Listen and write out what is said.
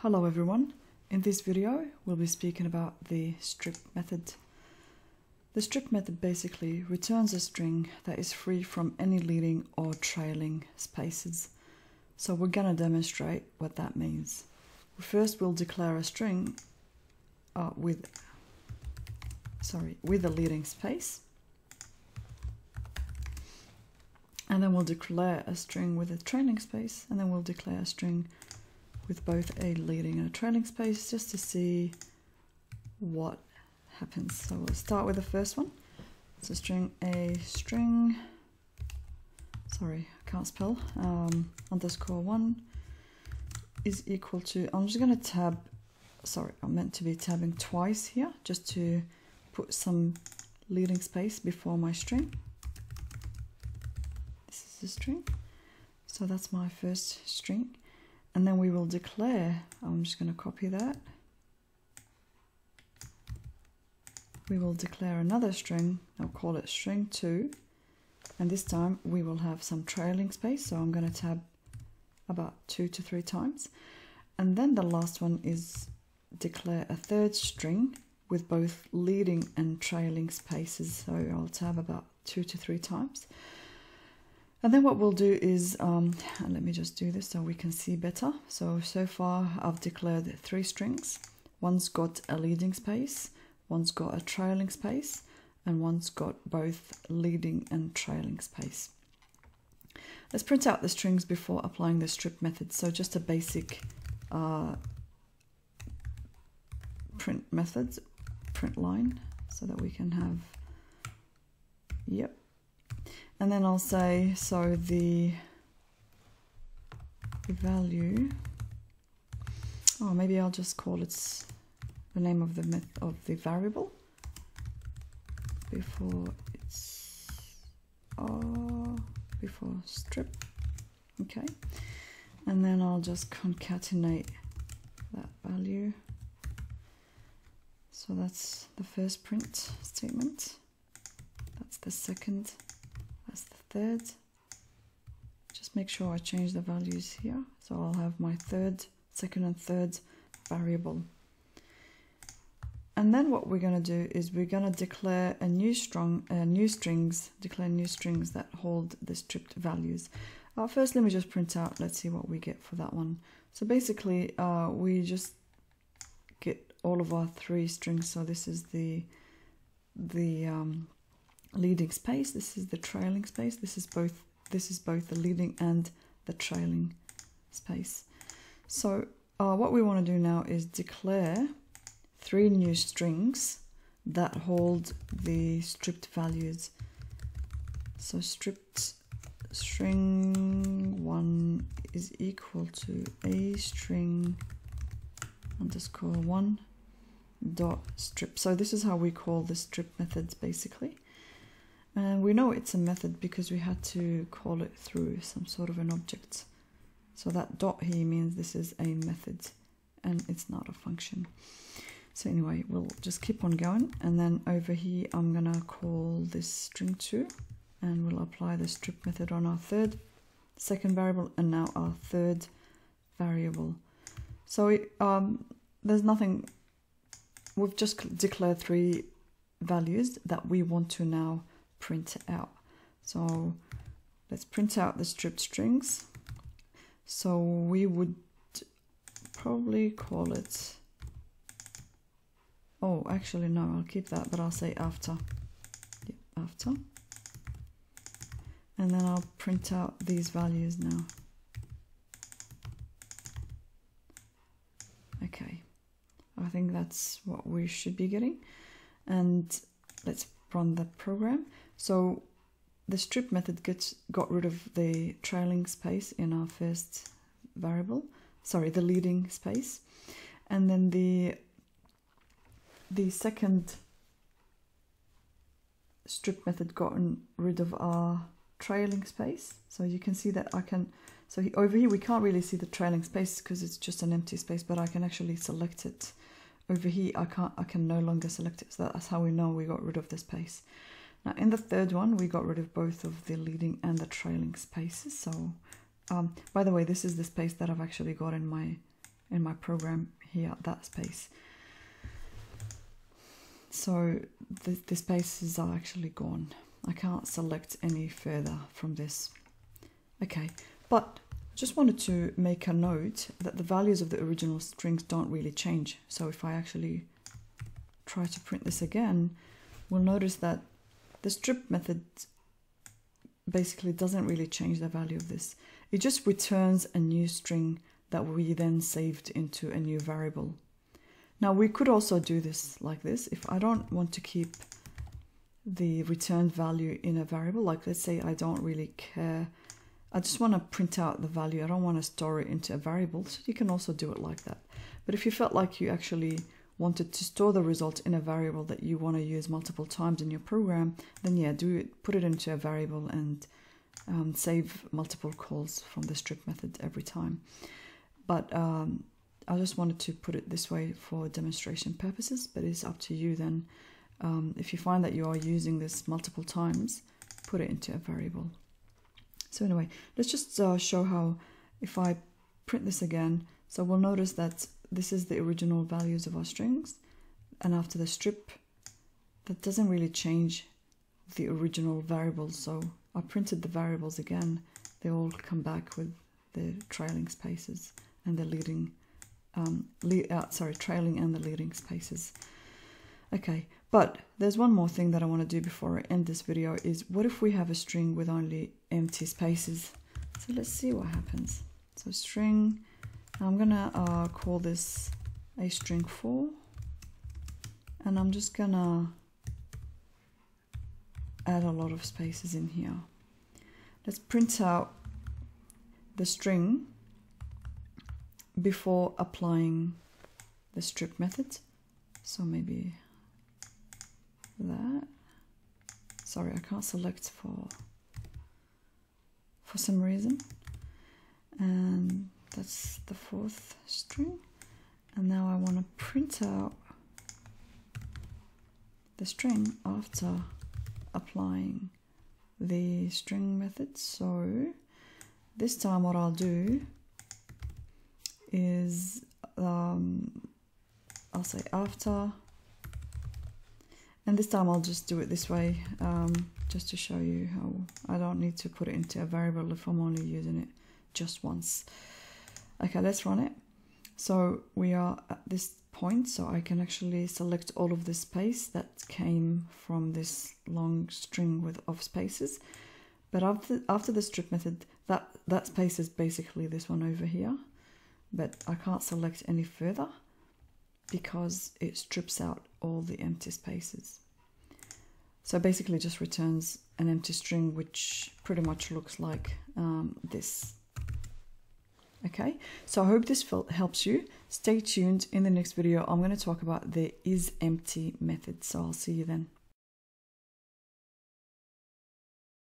Hello everyone. In this video we'll be speaking about the strip method. The strip method basically returns a string that is free from any leading or trailing spaces. So we're going to demonstrate what that means. First we'll declare a string uh, with sorry with a leading space and then we'll declare a string with a trailing space and then we'll declare a string with both a leading and a trailing space just to see what happens. So we'll start with the first one. So string a string, sorry, I can't spell, um, underscore one is equal to, I'm just to tab, sorry, I'm meant to be tabbing twice here just to put some leading space before my string. This is the string. So that's my first string and then we will declare, I'm just going to copy that. We will declare another string, I'll call it string 2, and this time we will have some trailing space, so I'm going to tab about two to three times. And then the last one is declare a third string with both leading and trailing spaces, so I'll tab about two to three times. And then what we'll do is, um, let me just do this so we can see better. So, so far I've declared three strings. One's got a leading space, one's got a trailing space, and one's got both leading and trailing space. Let's print out the strings before applying the strip method. So just a basic uh, print method, print line, so that we can have, yep, and then I'll say so the, value oh maybe I'll just call it the name of the of the variable before it's oh before strip. Okay. And then I'll just concatenate that value. So that's the first print statement. That's the second third. Just make sure I change the values here. So I'll have my third, second and third variable. And then what we're going to do is we're going to declare a new strong, uh, new strings, declare new strings that hold the stripped values. Uh, first, let me just print out. Let's see what we get for that one. So basically, uh, we just get all of our three strings. So this is the the um, leading space. This is the trailing space. This is both this is both the leading and the trailing space. So uh, what we want to do now is declare three new strings that hold the stripped values. So stripped string one is equal to a string underscore one dot strip. So this is how we call the strip methods basically and we know it's a method because we had to call it through some sort of an object. So that dot here means this is a method and it's not a function. So anyway, we'll just keep on going. And then over here, I'm gonna call this string two and we'll apply the strip method on our third, second variable and now our third variable. So it, um, there's nothing, we've just declared three values that we want to now print out. So let's print out the stripped strings. So we would probably call it, oh, actually no, I'll keep that, but I'll say after, yep, after. And then I'll print out these values now. Okay, I think that's what we should be getting. And let's run the program. So the strip method gets got rid of the trailing space in our first variable, sorry, the leading space. And then the the second strip method gotten rid of our trailing space. So you can see that I can, so over here we can't really see the trailing space because it's just an empty space, but I can actually select it. Over here I can't, I can no longer select it. So that's how we know we got rid of the space. Now in the third one, we got rid of both of the leading and the trailing spaces. So um, by the way, this is the space that I've actually got in my in my program here, that space. So the, the spaces are actually gone. I can't select any further from this. Okay, but just wanted to make a note that the values of the original strings don't really change. So if I actually try to print this again, we'll notice that the strip method basically doesn't really change the value of this. It just returns a new string that we then saved into a new variable. Now we could also do this like this. If I don't want to keep the returned value in a variable, like let's say I don't really care, I just want to print out the value. I don't want to store it into a variable. So you can also do it like that. But if you felt like you actually wanted to store the result in a variable that you want to use multiple times in your program, then yeah, do it, put it into a variable and um, save multiple calls from the strip method every time. But um, I just wanted to put it this way for demonstration purposes, but it's up to you then. Um, if you find that you are using this multiple times, put it into a variable. So anyway, let's just uh, show how if I print this again, so we'll notice that this is the original values of our strings. And after the strip, that doesn't really change the original variables. So I printed the variables again. They all come back with the trailing spaces and the leading, um, lead, uh, sorry, trailing and the leading spaces. Okay, but there's one more thing that I want to do before I end this video is what if we have a string with only empty spaces? So let's see what happens. So string I'm gonna uh, call this a string 4 and I'm just gonna add a lot of spaces in here. Let's print out the string before applying the strip method. So maybe that. Sorry, I can't select for for some reason. And that's the fourth string and now I want to print out the string after applying the string method so this time what I'll do is um, I'll say after and this time I'll just do it this way um, just to show you how I don't need to put it into a variable if I'm only using it just once Okay, let's run it. So we are at this point, so I can actually select all of the space that came from this long string with of spaces. But after after the strip method, that, that space is basically this one over here. But I can't select any further because it strips out all the empty spaces. So basically just returns an empty string which pretty much looks like um, this Okay, so I hope this helps you. Stay tuned. In the next video, I'm going to talk about the is empty method. So I'll see you then.